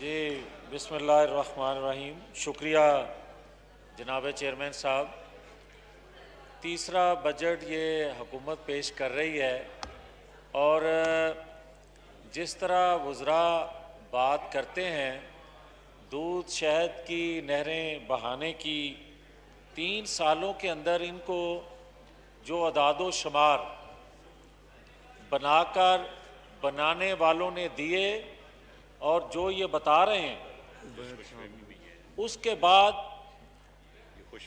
जी, बिस्मिल्लाहिर्रहमानिर्रहीम। शुक्रिया जनाब चेयरमैन साहब। तीसरा बजट ये हुकूमत पेश कर रही है और, जिस तरह वज़रा बात करते हैं, दूध शहद की नहरें बहाने की, तीन सालों के अंदर इनको जो अदाद शुमार बनाकर बनाने वालों ने दिए और जो ये बता रहे हैं, उसके बाद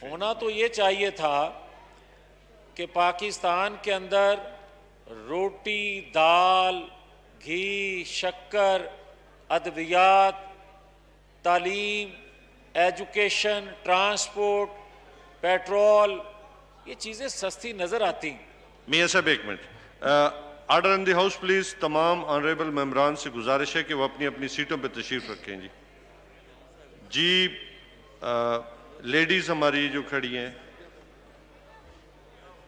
होना तो ये चाहिए था कि पाकिस्तान के अंदर रोटी, दाल, घी, शक्कर, अद्वियात, तालीम, एजुकेशन, ट्रांसपोर्ट, पेट्रोल, ये चीज़ें सस्ती नज़र आती। मियाँ साहब, एक minute. Order in the house please तमाम ऑनरेबल मेम्बरान से गुजारिश है कि वो अपनी अपनी सीटों पर तशरीफ़ रखें जी। जी लेडीज़ हमारी जो खड़ी हैं।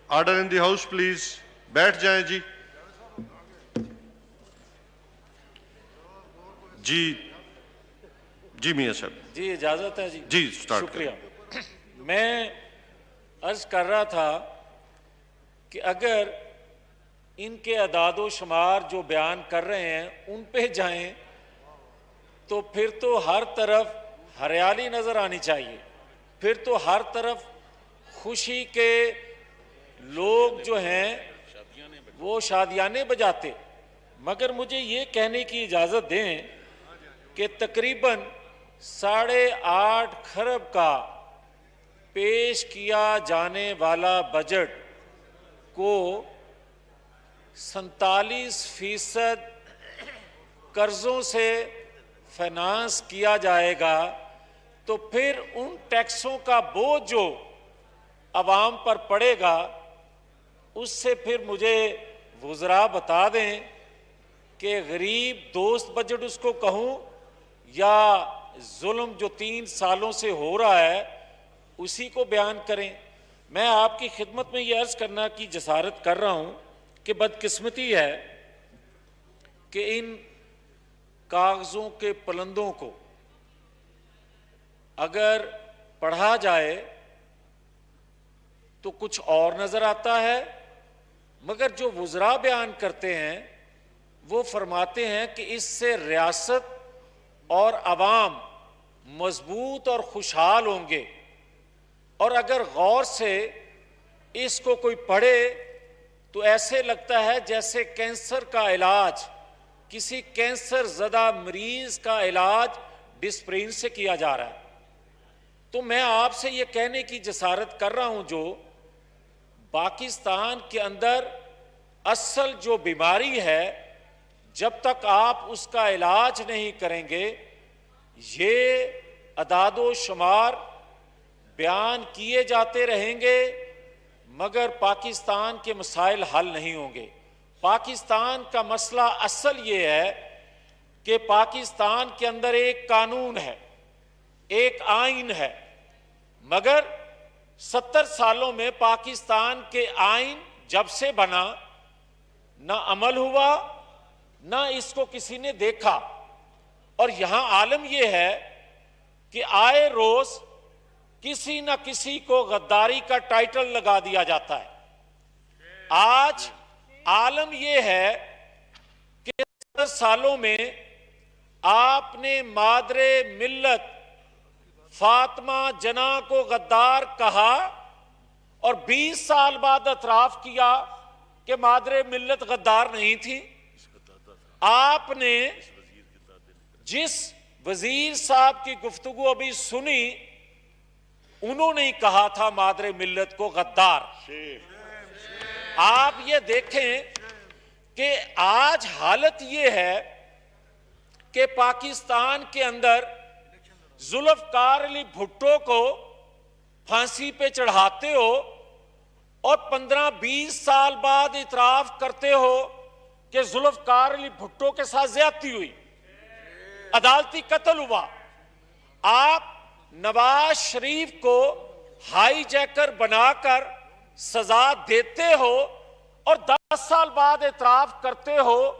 Order in the house please बैठ जाएँ जी। जी जी मियाँ साहब। जी इजाज़त है जी। जी स्टार्ट शुक्रिया। मैं अर्ज़ कर रहा था कि अगर इनके अदाद शुमार जो बयान कर रहे हैं, उन पे जाएँ तो फिर तो हर तरफ़ हरियाली नज़र आनी चाहिए। फिर तो हर तरफ़ खुशी के लोग जो हैं, वो शादियाने बजाते। मगर मुझे ये कहने की इजाज़त दें कि तकरीबन साढ़े आठ खरब का पेश किया जाने वाला बजट को सैतालीस फ़ीसद कर्ज़ों से फाइनेंस किया जाएगा तो फिर उन टैक्सों का बोझ जो आवाम पर पड़ेगा, उससे फिर मुझे वज़रा बता दें कि गरीब दोस्त बजट उसको कहूँ या जुल्म जो तीन सालों से हो रहा है, उसी को बयान करें। मैं आपकी खिदमत में ये अर्ज़ करना की जसारत कर रहा हूँ। कि बदकिस्मती है कि इन कागज़ों के पलंदों को अगर पढ़ा जाए तो कुछ और नज़र आता है, मगर जो वज़रा बयान करते हैं, वो फरमाते हैं कि इससे रियासत और आवाम मज़बूत और खुशहाल होंगे। और अगर गौर से इसको कोई पढ़े तो ऐसे लगता है जैसे कैंसर का इलाज, किसी कैंसर ज़दा मरीज़ का इलाज डिस्प्रिन से किया जा रहा है। तो मैं आपसे ये कहने की जसारत कर रहा हूँ, जो पाकिस्तान के अंदर असल जो बीमारी है, जब तक आप उसका इलाज नहीं करेंगे, ये अदादो शुमार बयान किए जाते रहेंगे मगर पाकिस्तान के मसाइल हल नहीं होंगे। पाकिस्तान का मसला असल ये है कि पाकिस्तान के अंदर एक कानून है, एक आइन है, मगर सत्तर सालों में पाकिस्तान के आइन जब से बना, ना अमल हुआ, ना इसको किसी ने देखा। और यहाँ आलम यह है कि आए रोज किसी न किसी को गद्दारी का टाइटल लगा दिया जाता है। आज आलम यह है कि सालों में आपने मादरे मिल्लत फातमा जना को गद्दार कहा और 20 साल बाद अतराफ किया कि मादरे मिल्लत गद्दार नहीं थी। आपने जिस वज़ीर साहब की गुफ्तगु अभी सुनी उन्होंने ही कहा था मादरे मिल्लत को गद्दार। आप ये देखें कि आज हालत ये है कि पाकिस्तान के अंदर जुल्फकार अली भुट्टो को फांसी पे चढ़ाते हो और 15-20 साल बाद इतराफ करते हो कि जुल्फकार अली भुट्टो के साथ ज्यादती हुई। अदालती कत्ल हुआ। आप नवाज़ शरीफ को हाई जैकर बनाकर सजा देते हो और दस साल बाद एतराफ करते हो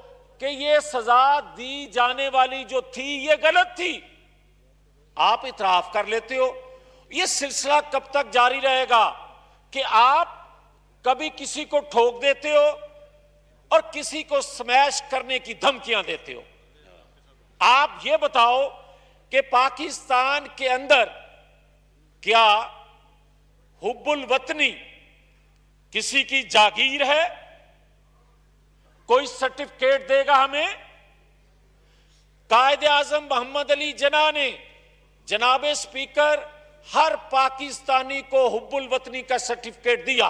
कि ये सजा दी जाने वाली जो थी, ये गलत थी। आप इतराफ कर लेते हो। ये सिलसिला कब तक जारी रहेगा कि आप कभी किसी को ठोक देते हो और किसी को स्मैश करने की धमकियाँ देते हो? आप ये बताओ कि पाकिस्तान के अंदर क्या हुब्बुल वतनी किसी की जागीर है? कोई सर्टिफिकेट देगा हमें? कायदे आज़म मोहम्मद अली जना ने, जनाब स्पीकर हर पाकिस्तानी को हुब्बुल वतनी का सर्टिफिकेट दिया।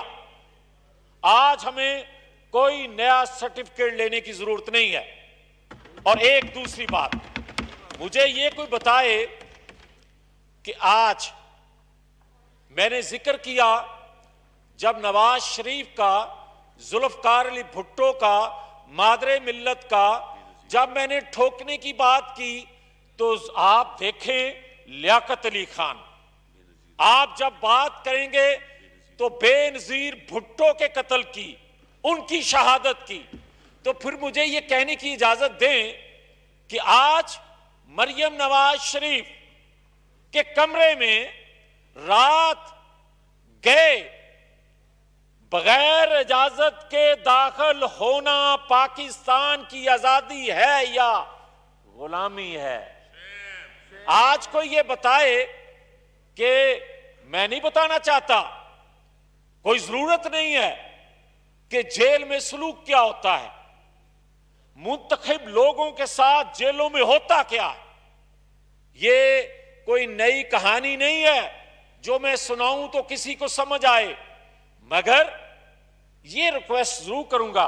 आज हमें कोई नया सर्टिफिकेट लेने की ज़रूरत नहीं है। और एक दूसरी बात मुझे ये कोई बताए कि आज मैंने ज़िक्र किया जब नवाज़ शरीफ का जुल्फकार अली भुट्टो का, मादरे मिल्लत का, जब मैंने ठोकने की बात की तो आप देखें लियाकत अली खान। आप जब बात करेंगे तो बेनजीर भुट्टो के कत्ल की, उनकी शहादत की। तो फिर मुझे यह कहने की इजाज़त दें कि आज मरियम नवाज़ शरीफ के कमरे में रात गए, बगैर इजाज़त के दाखिल होना पाकिस्तान की आज़ादी है या गुलामी है? आज कोई ये बताए कि मैं नहीं बताना चाहता, कोई ज़रूरत नहीं है कि जेल में सलूक क्या होता है। मुंतखब लोगों के साथ जेलों में होता क्या ये कोई नई कहानी नहीं है जो मैं सुनाऊं तो किसी को समझ आए। मगर ये रिक्वेस्ट ज़रूर करूँगा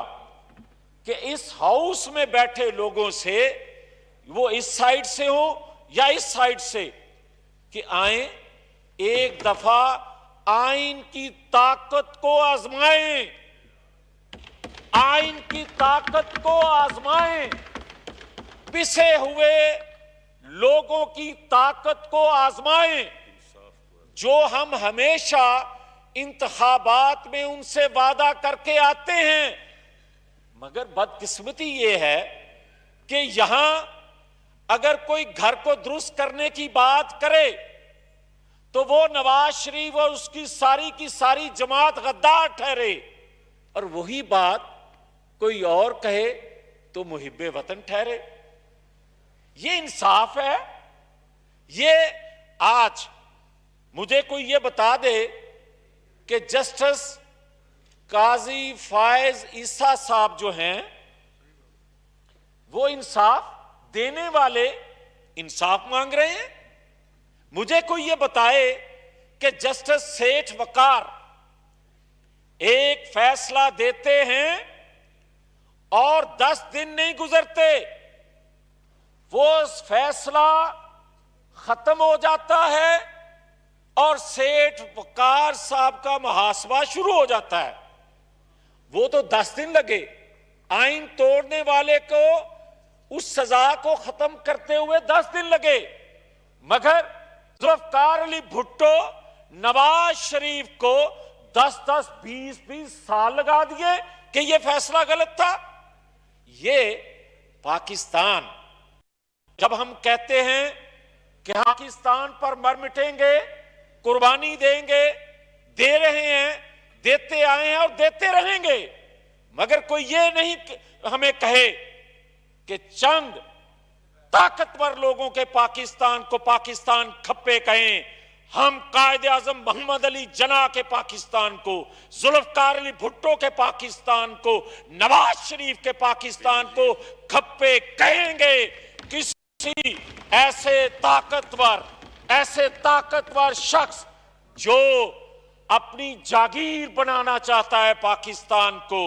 कि इस हाउस में बैठे लोगों से, वो इस साइड से हो या इस साइड से, कि आए, एक दफ़ा आइन की ताकत को आजमाएँ। आइन की ताकत को आजमाएँ। पिसे हुए लोगों की ताकत को आजमाएँ। जो हम हमेशा इंतखाबात में उनसे वादा करके आते हैं। मगर बदकिस्मती यह है कि यहाँ अगर कोई घर को दुरुस्त करने की बात करे तो वो नवाज़ शरीफ और उसकी सारी की सारी जमात गद्दार ठहरे। और वही बात कोई और कहे तो मुहिब वतन ठहरे। ये इंसाफ है। ये आज मुझे कोई ये बता दे कि जस्टिस काजी फायज ईसा साहब जो हैं, वो इंसाफ देने वाले इंसाफ मांग रहे हैं। मुझे कोई ये बताए कि जस्टिस सेठ वकार एक फैसला देते हैं और दस दिन नहीं गुजरते। वो फैसला खत्म हो जाता है और सेठ वकार साहब का मुहासबा शुरू हो जाता है। वो तो दस दिन लगे आइन तोड़ने वाले को, उस सजा को खत्म करते हुए दस दिन लगे। मगर जुल्फकार अली भुट्टो नवाज़ शरीफ को दस दस, बीस बीस साल लगा दिए कि यह फैसला गलत था। ये पाकिस्तान जब हम कहते हैं कि पाकिस्तान पर मर मिटेंगे, कुर्बानी देंगे, दे रहे हैं, देते आए हैं और देते रहेंगे। मगर कोई ये नहीं हमें कहे कि चंद ताकतवर लोगों के पाकिस्तान को पाकिस्तान खप्पे कहें। हम कायदे आज़म मोहम्मद अली जना के पाकिस्तान को जुल्फकार अली भुट्टो के पाकिस्तान को, नवाज़ शरीफ के पाकिस्तान को खप्पे कहेंगे। किसी ऐसे ताकतवर ऐसे ताकतवर शख्स जो अपनी जागीर बनाना चाहता है पाकिस्तान को,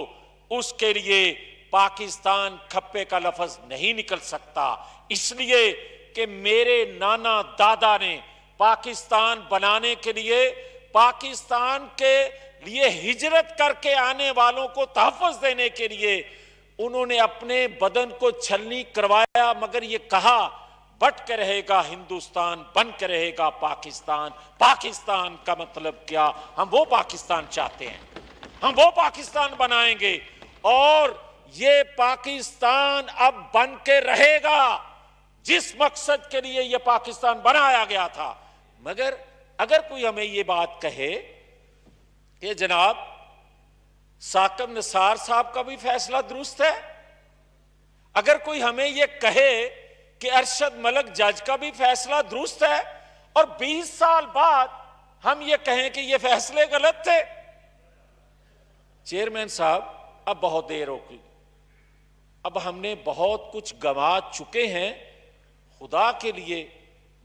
उसके लिए पाकिस्तान खप्पे का लफज नहीं निकल सकता। इसलिए कि मेरे नाना दादा ने पाकिस्तान बनाने के लिए, पाकिस्तान के लिए हिजरत करके आने वालों को तहफ़ देने के लिए उन्होंने अपने बदन को छलनी करवाया, मगर ये कहा, बट के रहेगा हिंदुस्तान, बन के रहेगा पाकिस्तान। पाकिस्तान का मतलब क्या? हम वो पाकिस्तान चाहते हैं। हम वो पाकिस्तान बनाएँगे। और ये पाकिस्तान अब बन के रहेगा। जिस मकसद के लिए यह पाकिस्तान बनाया गया था। मगर अगर कोई हमें ये बात कहे कि जनाब साकब निसार साहब का भी फैसला दुरुस्त है। अगर कोई हमें यह कहे कि अरशद मलक जज का भी फैसला दुरुस्त है और 20 साल बाद हम ये कहें कि ये फैसले गलत थे। चेयरमैन साहब, अब बहुत देर होगी अब हमने बहुत कुछ गंवा चुके हैं। खुदा के लिए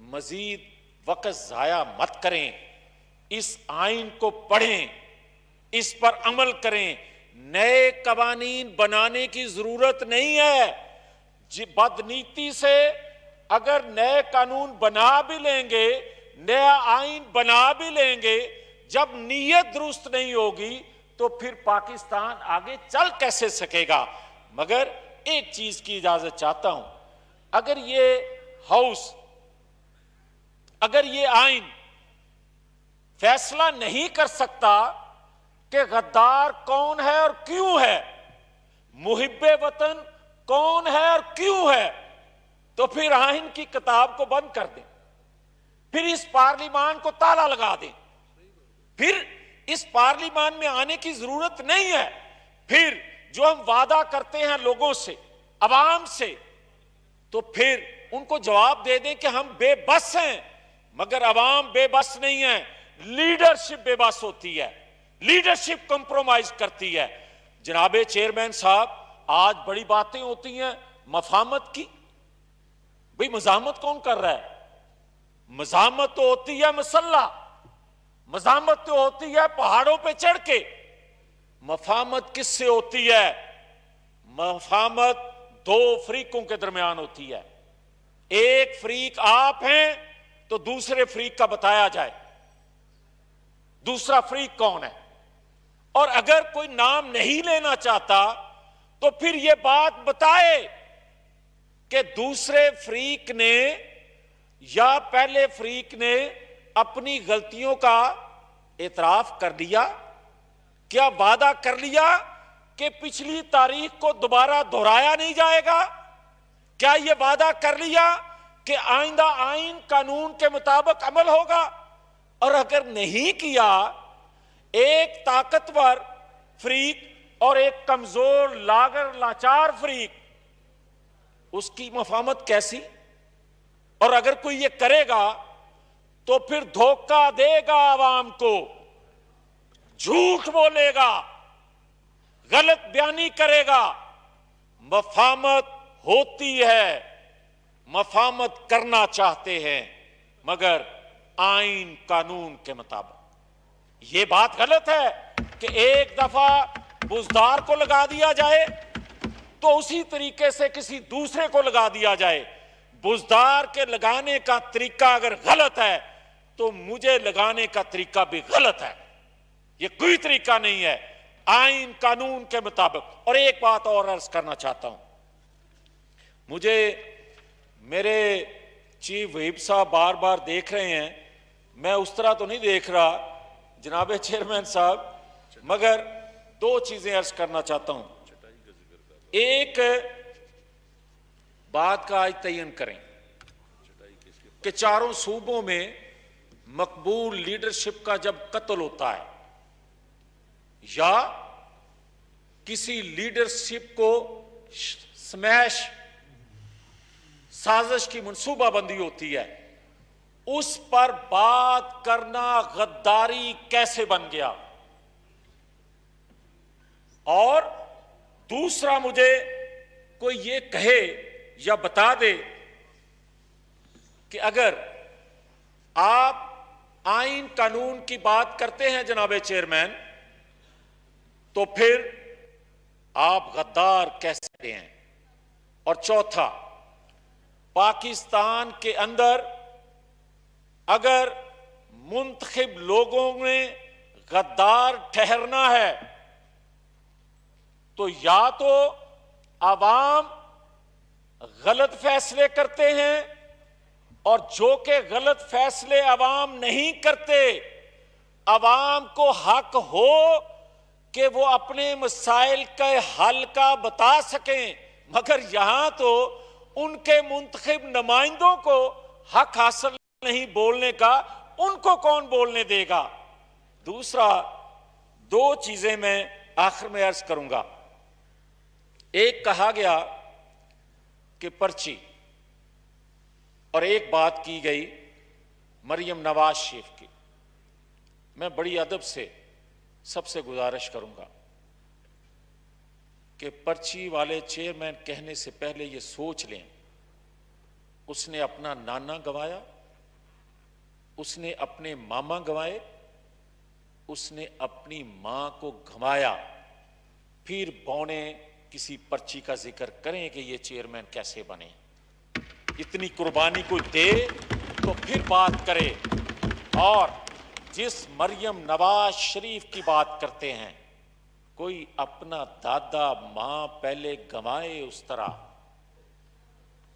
मजीद वक्त ज़ाया मत करें। इस आइन को पढ़ें। इस पर अमल करें। नए कवानीन बनाने की ज़रूरत नहीं है। बदनीति से अगर नए कानून बना भी लेंगे, नया आइन बना भी लेंगे, जब नीयत दुरुस्त नहीं होगी तो फिर पाकिस्तान आगे चल कैसे सकेगा? मगर एक चीज़ की इजाज़त चाहता हूँ। अगर ये हाउस, अगर ये आइन फैसला नहीं कर सकता कि गद्दार कौन है और क्यों है? मुहिब वतन कौन है और क्यों है? तो फिर आइन की किताब को बंद कर दें। फिर इस पार्लिमान को ताला लगा दें। फिर इस पार्लिमान में आने की ज़रूरत नहीं है। फिर जो हम वादा करते हैं लोगों से अवाम से तो फिर उनको जवाब दे दें कि हम बेबस हैं, मगर अवाम बेबस नहीं है, लीडरशिप बेबस होती है। लीडरशिप कंप्रोमाइज करती है। जनाबे चेयरमैन साहब, आज बड़ी बातें होती हैं मफामत की। भाई, मजामत कौन कर रहा है? मजामत तो होती है मसल्ला। मजामत तो होती है पहाड़ों पे चढ़ के। मफामत किससे होती है? मफामत दो फ्रीकों के दरमियान होती है। एक फ्रीक आप हैं तो दूसरे फ्रीक का बताया जाए। दूसरा फ्रीक कौन है? और अगर कोई नाम नहीं लेना चाहता तो फिर यह बात बताए कि दूसरे फ्रीक ने या पहले फ्रीक ने अपनी गलतियों का एतराफ कर लिया। क्या वादा कर लिया कि पिछली तारीख को दोबारा दोहराया नहीं जाएगा? क्या यह वादा कर लिया कि आइंदा आइन कानून के मुताबिक अमल होगा? और अगर नहीं किया एक ताकतवर फ्रीक और एक कमज़ोर, लागर, लाचार फ्रीक, उसकी मफामत कैसी? और अगर कोई ये करेगा तो फिर धोखा देगा आवाम को, झूठ बोलेगा, गलत बयानी करेगा। मफामत होती है, मफामत करना चाहते हैं, मगर आइन कानून के मुताबिक। यह बात गलत है कि एक दफ़ा बुजदार को लगा दिया जाए तो उसी तरीके से किसी दूसरे को लगा दिया जाए। बुजदार के लगाने का तरीका अगर गलत है तो मुझे लगाने का तरीका भी गलत है। यह कोई तरीका नहीं है, आइन कानून के मुताबिक। और एक बात और अर्ज़ करना चाहता हूँ। मुझे मेरे चीफ वहीब साहब बार बार देख रहे हैं। मैं उस तरह तो नहीं देख रहा जनाब चेयरमैन साहब, मगर दो चीज़ें अर्ज़ करना चाहता हूँ। एक, बात का आज तयन करें कि चारों सूबों में मकबूल लीडरशिप का जब कत्ल होता है, या किसी लीडरशिप को स्मैश, साजिश की मनसूबाबंदी होती है उस पर बात करना गद्दारी कैसे बन गया? और दूसरा मुझे कोई ये कहे या बता दे कि अगर आप आइन कानून की बात करते हैं जनाब चेयरमैन तो फिर आप गद्दार कैसे हैं? और चौथा, पाकिस्तान के अंदर अगर मुंतखब लोगों में गद्दार ठहरना है तो या तो आवाम गलत फैसले करते हैं, और जो के गलत फैसले आवाम नहीं करते, आवाम को हक हो कि वो अपने मसाइल के हल का बता सकें। मगर यहाँ तो उनके मुंतखब नुमाइंदों को हक हासिल नहीं बोलने का, उनको कौन बोलने देगा? दूसरा, दो चीज़ें मैं आखिर में अर्ज़ करूँगा। एक कहा गया कि पर्ची, और एक बात की गई मरियम नवाज़ शेख की। मैं बड़ी अदब से सबसे गुजारिश करूँगा कि पर्ची वाले चेयरमैन कहने से पहले ये सोच लें। उसने अपना नाना गवाया उसने अपने मामा गवाए, उसने अपनी माँ को गंवाया। फिर बौने किसी पर्ची का ज़िक्र करें कि ये चेयरमैन कैसे बने। इतनी कुर्बानी को दे तो फिर बात करे। और जिस मरियम नवाज़ शरीफ की बात करते हैं, कोई अपना दादा माँ पहले गंवाए उस तरह।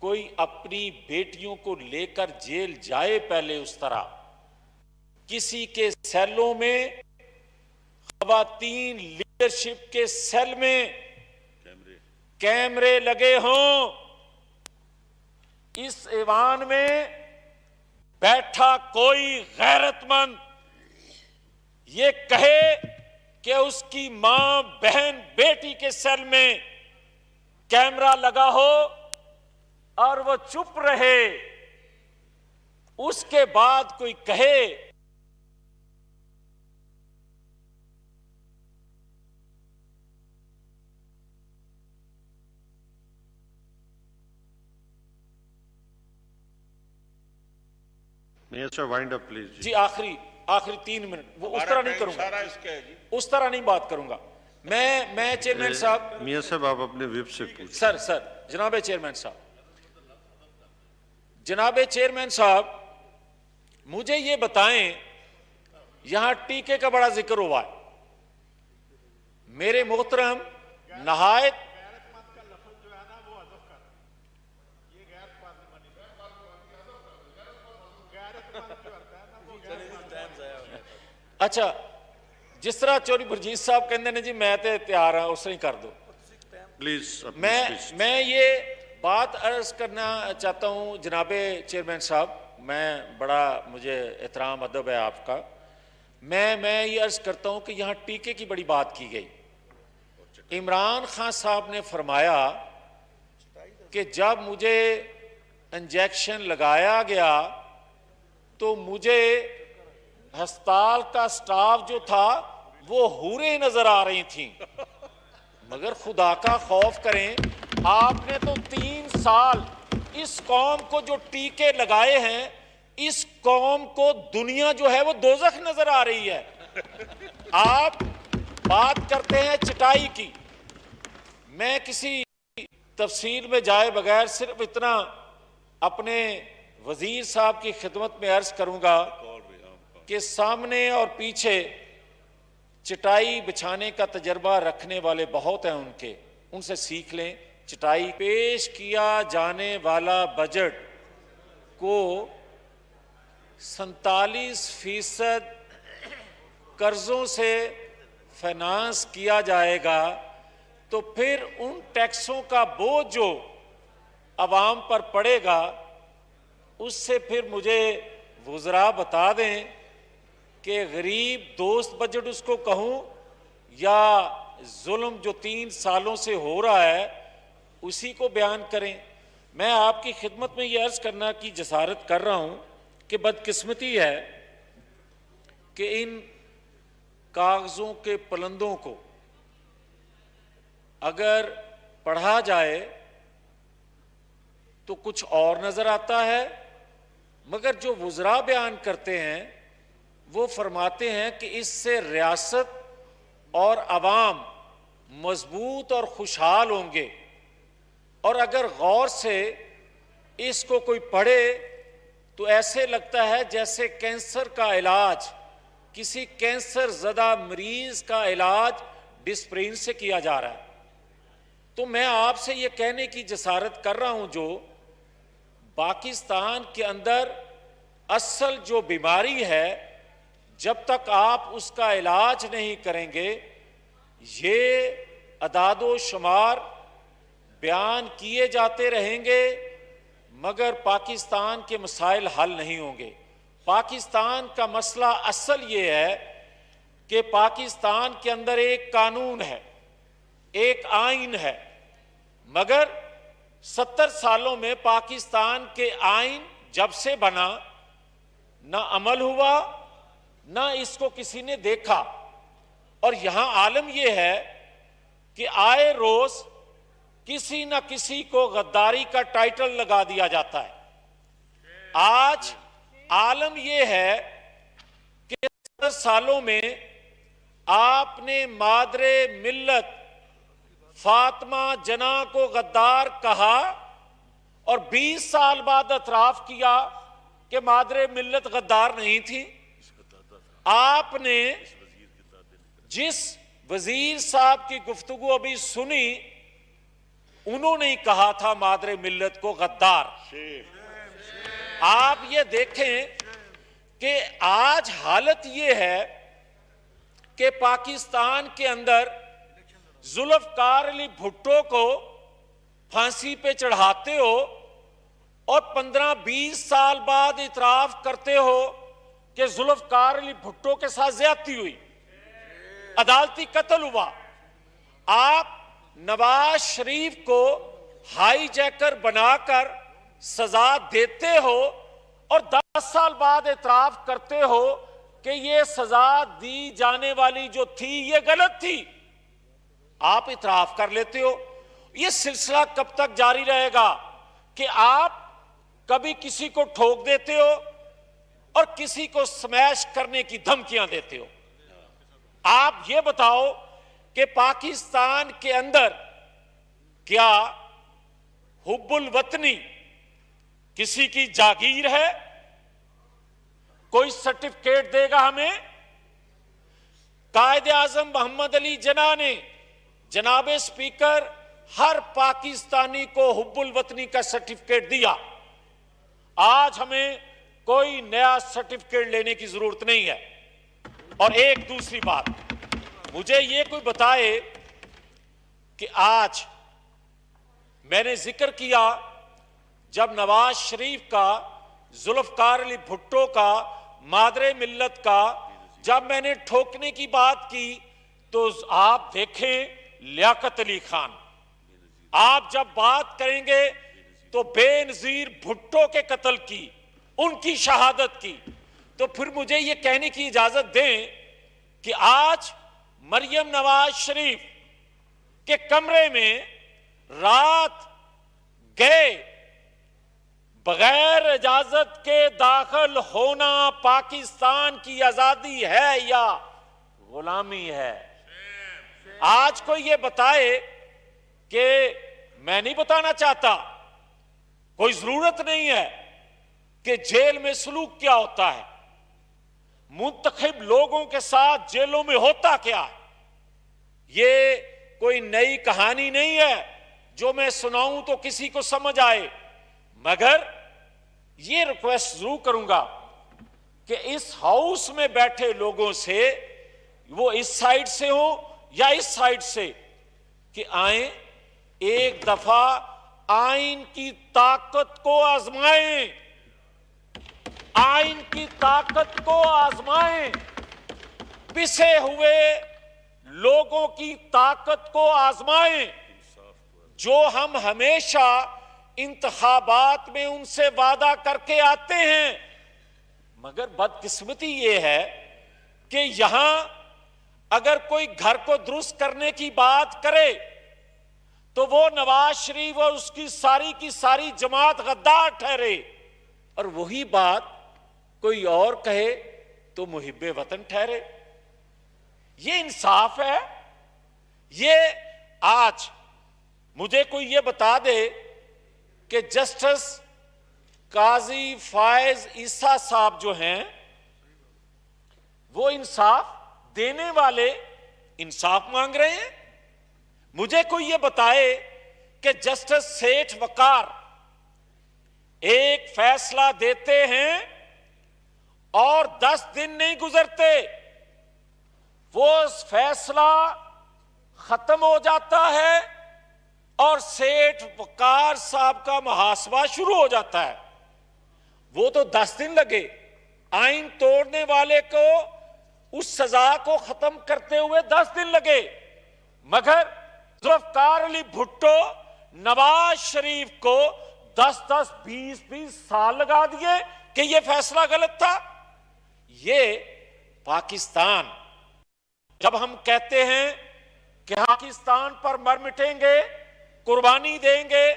कोई अपनी बेटियों को लेकर जेल जाए पहले उस तरह। किसी के सेलों में खातन लीडरशिप के सेल में कैमरे। लगे हों। इस ईवान में बैठा कोई गैरतमंद। ये कहे कि उसकी माँ बहन बेटी के सेल में कैमरा लगा हो और वो चुप रहे। उसके बाद कोई कहे वाइंड up please? जी आखिरी आखिरी तीन मिनट। वो उस तरह नहीं करूँगा। सारा इसका है जी। उस तरह नहीं बात करूँगा। मैं मैं चेयरमैन साहब मियाँ साहब आप अपने विप से पूछ सर सर जनाब चेयरमैन साहब जनाब चेयरमैन साहब मुझे ये बताएँ यहाँ टीके का बड़ा ज़िक्र हुआ है। मेरे मोहतरम नहायत अच्छा जिस तरह चौरी बरजीत साहब कहते ने जी मैं तैयार हाँ उस ही कर दो। प्लीज़ मैं मैं ये बात अर्ज़ करना चाहता हूँ, जनाबे चेयरमैन साहब, मैं बड़ा, मुझे एहतराम, अदब है आपका। मैं मैं ये अर्ज़ करता हूँ कि यहाँ टीके की बड़ी बात की गई। इमरान खान साहब ने फरमाया कि जब मुझे इंजेक्शन लगाया गया तो मुझे अस्पताल का स्टाफ जो था, वो हूरे नज़र आ रही थी। मगर खुदा का खौफ करें आपने तो तीन साल इस कौम को जो टीके लगाए हैं इस कौम को दुनिया जो है वो दोजख नज़र आ रही है। आप बात करते हैं चटाई की। मैं किसी तफसील में जाए बगैर सिर्फ़ इतना अपने वज़ीर साहब की खिदमत में अर्ज़ करूँगा कि सामने और पीछे चटाई बिछाने का तजर्बा रखने वाले बहुत हैं उनके। उनसे सीख लें, चटाई पेश किया जाने वाला बजट को सैतालीस फ़ीसद कर्जों से फाइनेंस किया जाएगा तो फिर उन टैक्सों का बोझ जो आवाम पर पड़ेगा, उससे फिर मुझे वज़रा बता दें कि गरीब दोस्त बजट उसको कहूँ, या जुल्म जो तीन सालों से हो रहा है, उसी को बयान करें। मैं आपकी खिदमत में ये अर्ज़ करना की जसारत कर रहा हूँ कि बदकिस्मती है कि इन कागज़ों के पलंदों को अगर पढ़ा जाए तो कुछ और नज़र आता है, मगर जो वज़रा बयान करते हैं वो फरमाते हैं कि इससे रियासत और आवाम मज़बूत और खुशहाल होंगे। और अगर गौर से इसको कोई पढ़े तो ऐसे लगता है जैसे कैंसर का इलाज, किसी कैंसर ज़दा मरीज़ का इलाज डिस्प्रिन से किया जा रहा है। तो मैं आपसे ये कहने की जसारत कर रहा हूँ, जो पाकिस्तान के अंदर असल जो बीमारी है जब तक आप उसका इलाज नहीं करेंगे, ये अदाद शुमार बयान किए जाते रहेंगे, मगर पाकिस्तान के मसाइल हल नहीं होंगे। पाकिस्तान का मसला असल ये है कि पाकिस्तान के अंदर एक कानून है, एक आइन है, मगर सत्तर सालों में पाकिस्तान के आइन जब से बना, ना अमल हुआ ना इसको किसी ने देखा। और यहाँ आलम यह है कि आए रोज किसी न किसी को गद्दारी का टाइटल लगा दिया जाता है। आज आलम यह है कि सालों में आपने मादरे मिल्लत फातमा जना को गद्दार कहा और 20 साल बाद अतराफ किया कि मादरे मिल्लत गद्दार नहीं थी। आपने जिस वज़ीर साहब की गुफ्तगु अभी सुनी, उन्होंने ही कहा था मादरे मिल्लत को गद्दार। आप ये देखें कि आज हालत ये है कि पाकिस्तान के अंदर जुल्फकार अली भुट्टो को फांसी पे चढ़ाते हो और 15-20 साल बाद इतराफ करते हो कि जुल्फकार अली भुट्टो के साथ ज्यादती हुई। अदालती कत्ल हुआ। आप नवाज़ शरीफ को हाई जैकर बनाकर सजा देते हो और 10 साल बाद एतराफ करते हो कि ये सजा दी जाने वाली जो थी, ये गलत थी। आप इतराफ कर लेते हो। यह सिलसिला कब तक जारी रहेगा कि आप कभी किसी को ठोक देते हो और किसी को स्मैश करने की धमकियाँ देते हो। आप ये बताओ कि पाकिस्तान के अंदर क्या हुब्बुल वतनी किसी की जागीर है? कोई सर्टिफिकेट देगा हमें? कायदे आज़म मोहम्मद अली जना ने, जनाब स्पीकर हर पाकिस्तानी को हुब्बुल वतनी का सर्टिफिकेट दिया। आज हमें कोई नया सर्टिफिकेट लेने की ज़रूरत नहीं है। और एक दूसरी बात, मुझे ये कोई बताए कि आज मैंने ज़िक्र किया जब नवाज़ शरीफ का जुल्फकार अली भुट्टो का, मादरे मिल्लत का, जब मैंने ठोकने की बात की तो आप देखें लियाकत अली खान। आप जब बात करेंगे तो बेनजीर भुट्टो के कत्ल की। उनकी शहादत की। तो फिर मुझे यह कहने की इजाज़त दें कि आज मरियम नवाज़ शरीफ के कमरे में रात गए, बगैर इजाज़त के दाखिल होना पाकिस्तान की आज़ादी है या गुलामी है? आज कोई ये बताए कि मैं नहीं बताना चाहता, कोई ज़रूरत नहीं है। कि जेल में सलूक क्या होता है? मुंतखब लोगों के साथ जेलों में होता क्या? है ये कोई नई कहानी नहीं है जो मैं सुनाऊं तो किसी को समझ आए। मगर ये रिक्वेस्ट ज़रूर करूँगा कि इस हाउस में बैठे लोगों से, वो इस साइड से हो या इस साइड से, कि आए, एक दफ़ा आइन की ताकत को आजमाएँ। आइन की ताकत को आजमाएँ। पिसे हुए लोगों की ताकत को आजमाएँ, जो हम हमेशा इंतखाबात में उनसे वादा करके आते हैं। मगर बदकिस्मती ये है कि यहाँ अगर कोई घर को दुरुस्त करने की बात करे तो वो नवाज़ शरीफ और उसकी सारी की सारी जमात गद्दार ठहरे। और वही बात कोई और कहे तो मुहिब वतन ठहरे। ये इंसाफ है। ये आज मुझे कोई ये बता दे कि जस्टिस काजी फायज ईसा साहब जो हैं, वो इंसाफ देने वाले इंसाफ मांग रहे हैं। मुझे कोई ये बताए कि जस्टिस सेठ वकार एक फैसला देते हैं और दस दिन नहीं गुजरते। वो फैसला खत्म हो जाता है और सेठ वकार साहब का मुहासबा शुरू हो जाता है। वो तो दस दिन लगे। आइन तोड़ने वाले को, उस सजा को खत्म करते हुए दस दिन लगे। मगर जुल्फकार अली भुट्टो नवाज़ शरीफ को दस दस, बीस बीस साल लगा दिए कि यह फैसला गलत था। ये पाकिस्तान। जब हम कहते हैं कि पाकिस्तान पर मर मिटेंगे, कुर्बानी देंगे,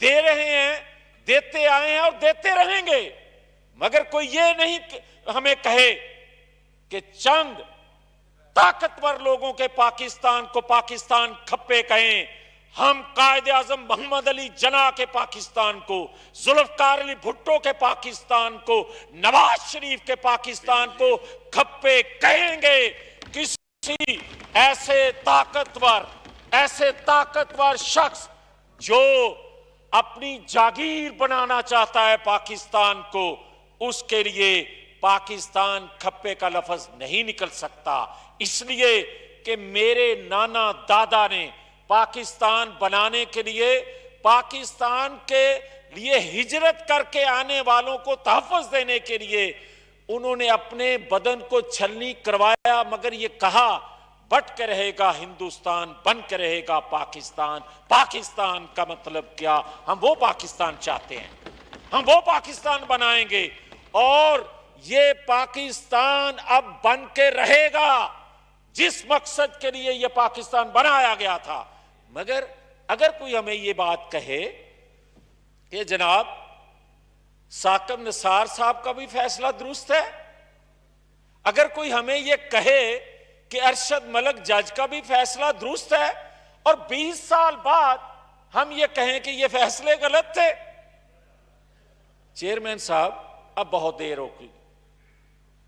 दे रहे हैं, देते आए हैं और देते रहेंगे। मगर कोई ये नहीं हमें कहे कि चंद ताकतवर लोगों के पाकिस्तान को पाकिस्तान खप्पे कहें हम कायद आज़म मोहम्मद अली जना के पाकिस्तान को जुल्फकार अली भुट्टो के पाकिस्तान को, नवाज़ शरीफ के पाकिस्तान को खप्पे कहेंगे। किसी ऐसे ताकतवर ऐसे ताकतवर शख्स जो अपनी जागीर बनाना चाहता है पाकिस्तान को, उसके लिए पाकिस्तान खप्पे का लफज नहीं निकल सकता। इसलिए कि मेरे नाना दादा ने पाकिस्तान बनाने के लिए, पाकिस्तान के लिए हिजरत करके आने वालों को तहफ़ देने के लिए उन्होंने अपने बदन को छलनी करवाया, मगर ये कहा, बट के रहेगा हिंदुस्तान, बन के रहेगा पाकिस्तान। पाकिस्तान का मतलब क्या? हम वो पाकिस्तान चाहते हैं। हम वो पाकिस्तान बनाएँगे। और ये पाकिस्तान अब बन के रहेगा। जिस मकसद के लिए ये पाकिस्तान बनाया गया था मगर अगर कोई हमें ये बात कहे कि जनाब, साकब निसार साहब का भी फैसला दुरुस्त है। अगर कोई हमें यह कहे कि अरशद मलक जज का भी फैसला दुरुस्त है और 20 साल बाद हम ये कहें कि ये फैसले गलत थे। चेयरमैन साहब, अब बहुत देर होगी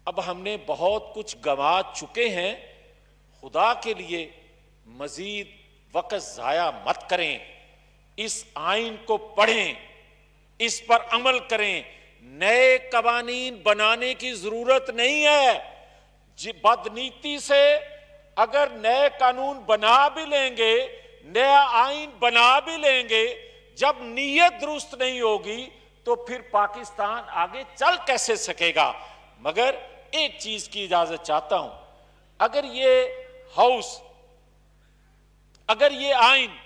अब हमने बहुत कुछ गंवा चुके हैं। खुदा के लिए मजीद वक्त ज़ाया मत करें। इस आइन को पढ़ें। इस पर अमल करें। नए कवानीन बनाने की ज़रूरत नहीं है। बदनीति से अगर नए कानून बना भी लेंगे, नया आइन बना भी लेंगे, जब नीयत दुरुस्त नहीं होगी तो फिर पाकिस्तान आगे चल कैसे सकेगा? मगर एक चीज़ की इजाज़त चाहता हूँ। अगर ये हाउस अगर ये आइन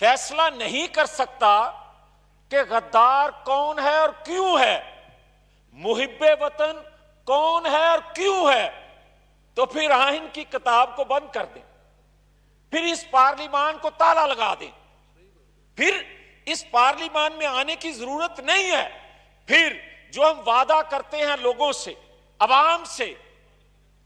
फैसला नहीं कर सकता कि गद्दार कौन है और क्यों है मुहिब वतन कौन है और क्यों है तो फिर आइन की किताब को बंद कर दें, फिर इस पार्लिमान को ताला लगा दें, फिर इस पार्लिमान में आने की ज़रूरत नहीं है, फिर जो हम वादा करते हैं लोगों से आवाम से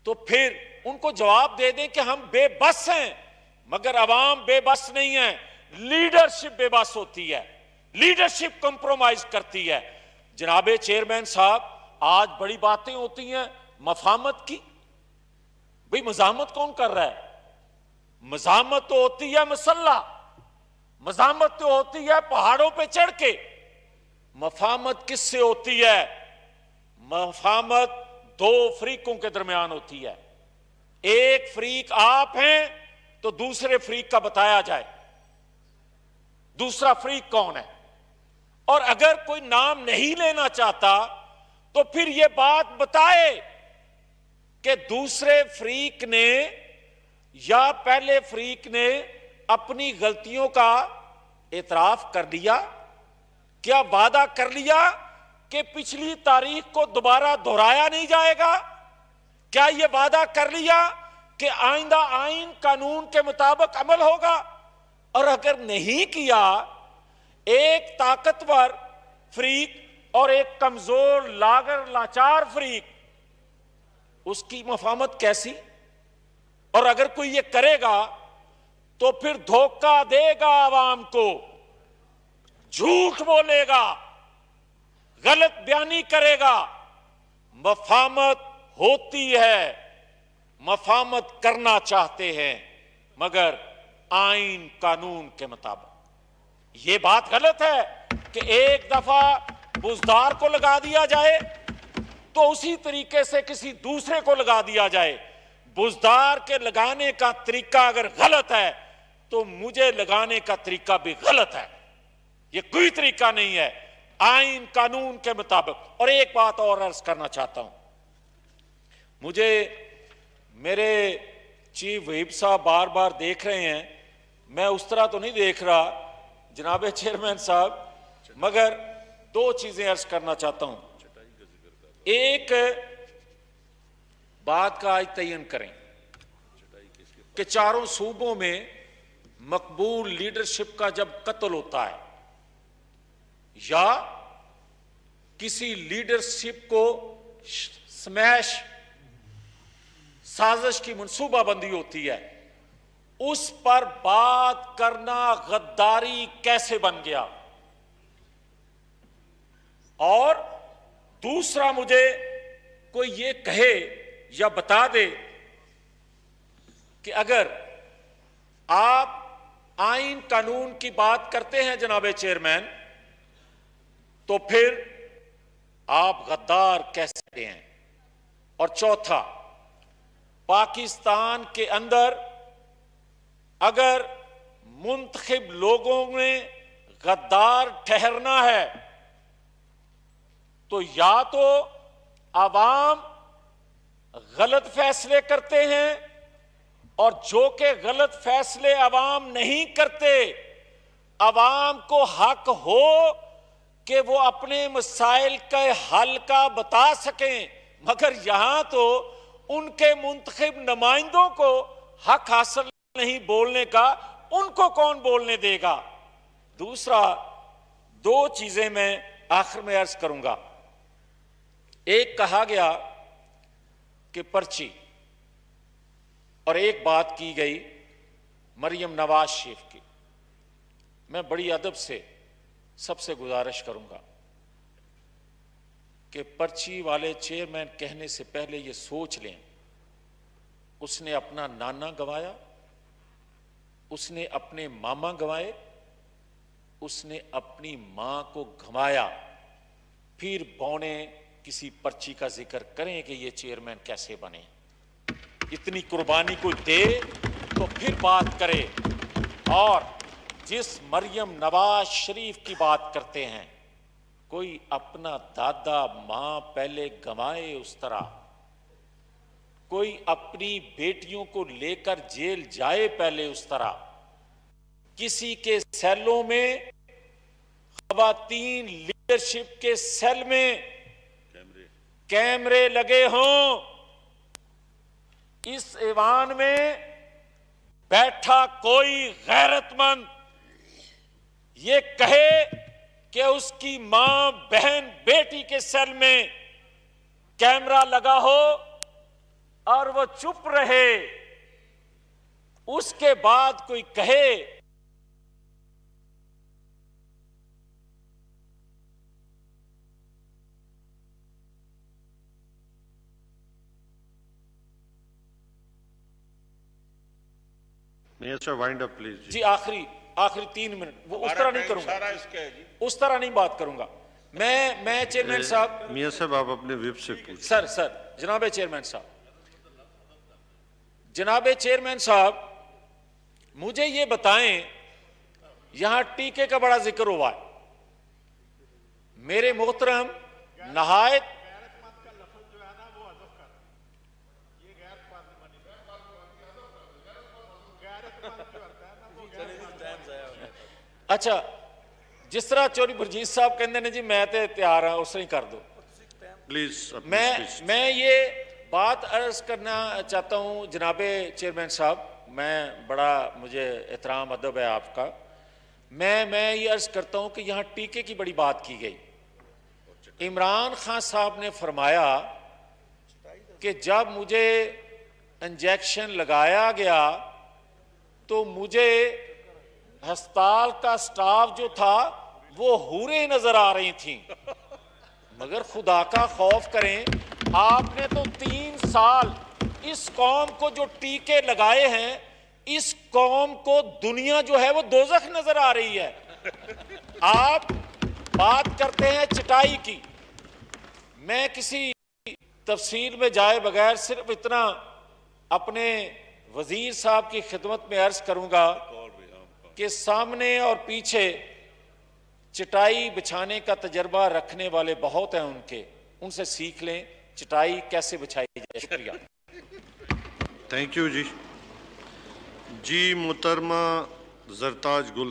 तो फिर उनको जवाब दे दें कि हम बेबस हैं। मगर अवाम बेबस नहीं है। लीडरशिप बेबस होती है। लीडरशिप कंप्रोमाइज करती है। जनाबे चेयरमैन साहब, आज बड़ी बातें होती हैं मफामत की। भाई, मजामत कौन कर रहा है? मजामत तो होती है मसल्ला। मजामत तो होती है पहाड़ों पे चढ़ के। मफामत किससे होती है? मफामत दो फ्रीकों के दरमियान होती है। एक फ्रीक आप हैं तो दूसरे फ्रीक का बताया जाए। दूसरा फ्रीक कौन है? और अगर कोई नाम नहीं लेना चाहता तो फिर यह बात बताए कि दूसरे फ्रीक ने या पहले फ्रीक ने अपनी गलतियों का एतराफ कर लिया। क्या वादा कर लिया कि पिछली तारीख को दोबारा दोहराया नहीं जाएगा? क्या यह वादा कर लिया कि आइंदा आइन कानून के मुताबिक अमल होगा, और अगर नहीं किया, एक ताकतवर फ्रीक और एक कमज़ोर लागर लाचार फ्रीक, उसकी मफामत कैसी? और अगर कोई ये करेगा तो फिर धोखा देगा आवाम को, झूठ बोलेगा, गलत बयानी करेगा। मफामत होती है। मफामत करना चाहते हैं, मगर आइन कानून के मुताबिक। यह बात गलत है कि एक दफ़ा बुजदार को लगा दिया जाए तो उसी तरीके से किसी दूसरे को लगा दिया जाए। बुजदार के लगाने का तरीका अगर गलत है तो मुझे लगाने का तरीका भी गलत है। यह कोई तरीका नहीं है, आइन कानून के मुताबिक। और एक बात और अर्ज़ करना चाहता हूँ। मुझे मेरे चीफ व्हीप साहब बार बार देख रहे हैं। मैं उस तरह तो नहीं देख रहा, जनाब चेयरमैन साहब, मगर दो चीज़ें अर्ज़ करना चाहता हूँ। एक, बात का आज तयन करें कि चारों सूबों में मकबूल लीडरशिप का जब कत्ल होता है, या किसी लीडरशिप को स्मैश साजिश की मनसूबाबंदी होती है। उस पर बात करना गद्दारी कैसे बन गया? और दूसरा मुझे कोई ये कहे या बता दे कि अगर आप आइन कानून की बात करते हैं जनाबे चेयरमैन तो फिर आप गद्दार कैसे हैं? और चौथा पाकिस्तान के अंदर अगर मुंतखब लोगों में गद्दार ठहरना है तो या तो आवाम गलत फैसले करते हैं और जो के गलत फैसले आवाम नहीं करते, आवाम को हक हो कि वो अपने मसाइल के हल का बता सकें। मगर यहाँ तो उनके मुंतखब नुमाइंदों को हक हासिल नहीं बोलने का, उनको कौन बोलने देगा? दूसरा, दो चीज़ें मैं आखिर में अर्ज़ करूँगा। एक कहा गया कि पर्ची, और एक बात की गई मरियम नवाज़ शेख की। मैं बड़ी अदब से सबसे गुजारिश करूँगा। कि पर्ची वाले चेयरमैन कहने से पहले ये सोच लें। उसने अपना नाना गवाया, उसने अपने मामा गवाए, उसने अपनी माँ को गंवाया फिर बौने किसी पर्ची का ज़िक्र करें कि ये चेयरमैन कैसे बने। इतनी कुर्बानी को दे तो फिर बात करे। और जिस मरियम नवाज़ शरीफ की बात करते हैं कोई अपना दादा माँ पहले गंवाए उस तरह। कोई अपनी बेटियों को लेकर जेल जाए पहले उस तरह। किसी के सेलों में खातन लीडरशिप के सेल में कैमरे। लगे हों। इस ईवान में बैठा कोई गैरतमंद। ये कहे कि उसकी माँ बहन बेटी के सेल में कैमरा लगा हो और वो चुप रहे उसके बाद कोई कहे वाइंड अप प्लीज़ जी आखिरी आखिरी तीन मिनट वो उस तरह नहीं करूँगा। उस तरह नहीं बात करूँगा। मैं मैं चेयरमैन साहब मियाँ साहब आप अपने विप से पूछ सर सर जनाब चेयरमैन साहब। जनाब चेयरमैन साहब मुझे ये बताएँ यहाँ टीके का बड़ा ज़िक्र हुआ है। मेरे मोहतरम नहायत अच्छा जिस तरह चौरी बरजीत साहब कहते हैं जी मैं तैयार उस तरह ही कर दो। प्लीज़ मैं मैं ये बात अर्ज़ करना चाहता हूँ जनाबे चेयरमैन साहब मैं बड़ा मुझे एहतराम अदब है आपका। मैं मैं ये अर्ज़ करता हूँ कि यहाँ टीके की बड़ी बात की गई। इमरान खान साहब ने फरमाया कि जब मुझे इंजेक्शन लगाया गया तो मुझे अस्पताल का स्टाफ जो था, वो हूरे नज़र आ रही थी। मगर खुदा का खौफ करें, आपने तो तीन साल इस कौम को जो टीके लगाए हैं, इस कौम को दुनिया जो है वो दोजख नज़र आ रही है। आप बात करते हैं चटाई की। मैं किसी तफसील में जाए बगैर सिर्फ़ इतना अपने वज़ीर साहब की खिदमत में अर्ज़ करूँगा कि सामने और पीछे चटाई बिछाने का तजर्बा रखने वाले बहुत हैं उनके। उनसे सीख लें, चटाई कैसे बिछाई जाए। शुक्रिया। थैंक यू जी। जी मुतरमा जरताज गुल।